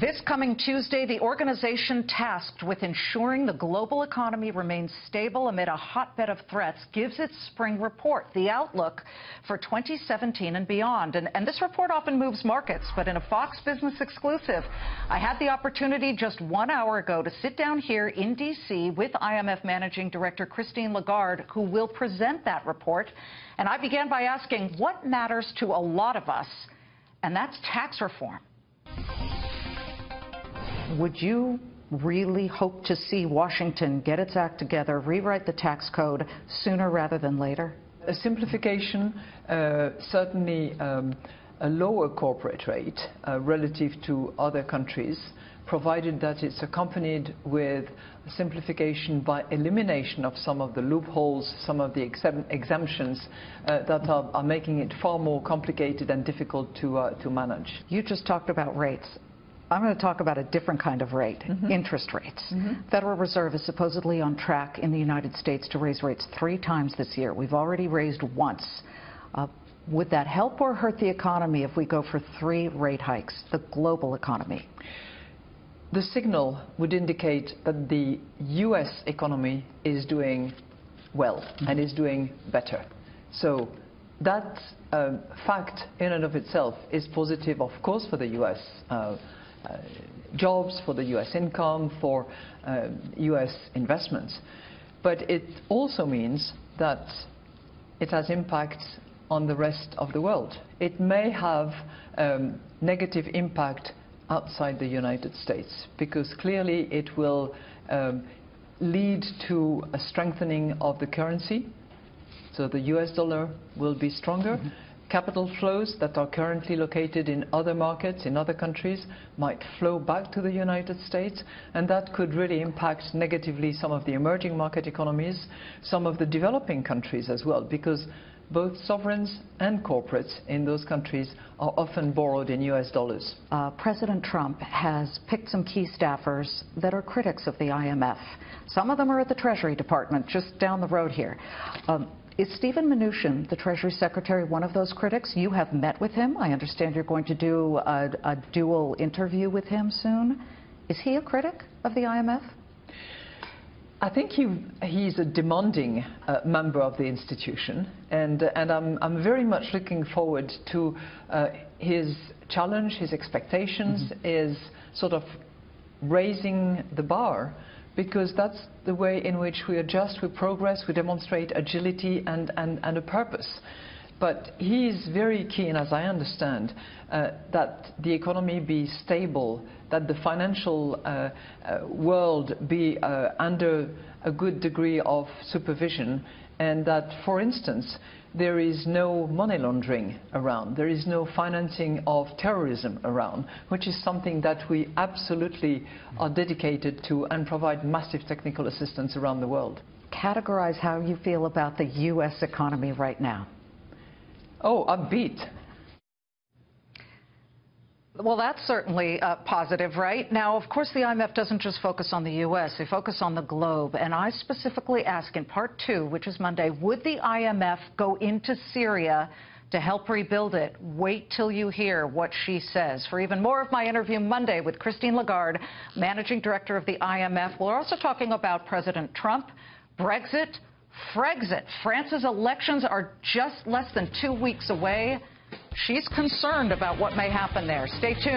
This coming Tuesday, the organization tasked with ensuring the global economy remains stable amid a hotbed of threats gives its spring report, the outlook for 2017 and beyond. And, and, this report often moves markets, but in a Fox Business exclusive, I had the opportunity just one hour ago to sit down here in D.C. with IMF Managing Director Christine Lagarde, who will present that report. And I began by asking what matters to a lot of us, and that's tax reform. Would you really hope to see Washington get its act together, rewrite the tax code sooner rather than later? A simplification, uh, certainly um, a lower corporate rate uh, relative to other countries, provided that it's accompanied with simplification by elimination of some of the loopholes, some of the exemptions uh, that are, are, making it far more complicated and difficult to, uh, to manage. You just talked about rates. I'm going to talk about a different kind of rate, mm -hmm. interest rates. Mm -hmm. Federal Reserve is supposedly on track in the United States to raise rates three times this year. We've already raised once. Uh, would that help or hurt the economy if we go for three rate hikes, the global economy? The signal would indicate that the U.S. economy is doing well mm -hmm. and is doing better. So that um, fact in and of itself is positive, of course, for the U.S. Uh, uh, jobs, for the U.S. income, for U.S. Uh, investments. But it also means that it has impacts on the rest of the world. It may have um, negative impact outside the United States because clearly it will um, lead to a strengthening of the currency. So the US dollar will be stronger. Mm -hmm capital flows that are currently located in other markets, in other countries, might flow back to the United States, and that could really impact negatively some of the emerging market economies, some of the developing countries as well, because both sovereigns and corporates in those countries are often borrowed in US dollars. Uh, President Trump has picked some key staffers that are critics of the IMF. Some of them are at the Treasury Department just down the road here. Um, is Stephen Mnuchin, the Treasury Secretary, one of those critics? You have met with him. I understand you're going to do a, a dual interview with him soon. Is he a critic of the IMF? I think he, he's a demanding uh, member of the institution, and, uh, and I'm, I'm, very much looking forward to uh, his challenge, his expectations, mm -hmm. is sort of raising the bar because that's the way in which we adjust, we progress, we demonstrate agility and, and, and a purpose. But he is very keen, as I understand, uh, that the economy be stable, that the financial uh, uh, world be uh, under a good degree of supervision, and that, for instance, there is no money laundering around, there is no financing of terrorism around, which is something that we absolutely are dedicated to and provide massive technical assistance around the world. Categorize how you feel about the U.S. economy right now. Oh, upbeat. Well, that's certainly uh, positive, right? Now, of course, the IMF doesn't just focus on the U.S. They focus on the globe. And I specifically ask in part two, which is Monday, would the IMF go into Syria to help rebuild it? Wait till you hear what she says. For even more of my interview Monday with Christine Lagarde, Managing Director of the IMF, we're also talking about President Trump, Brexit, Frexit. France's elections are just less than two weeks away. She's concerned about what may happen there. Stay tuned.